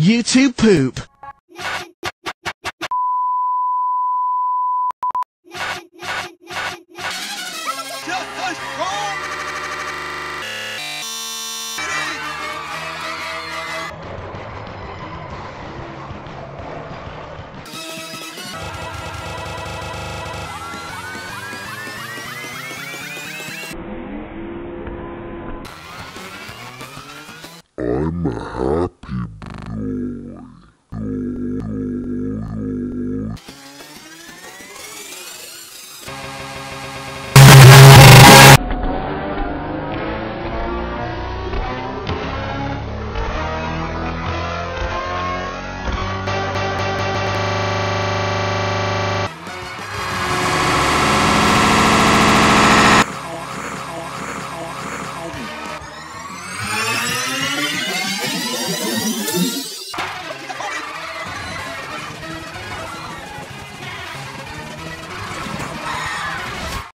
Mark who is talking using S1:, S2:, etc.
S1: YouTube poop.
S2: I'm a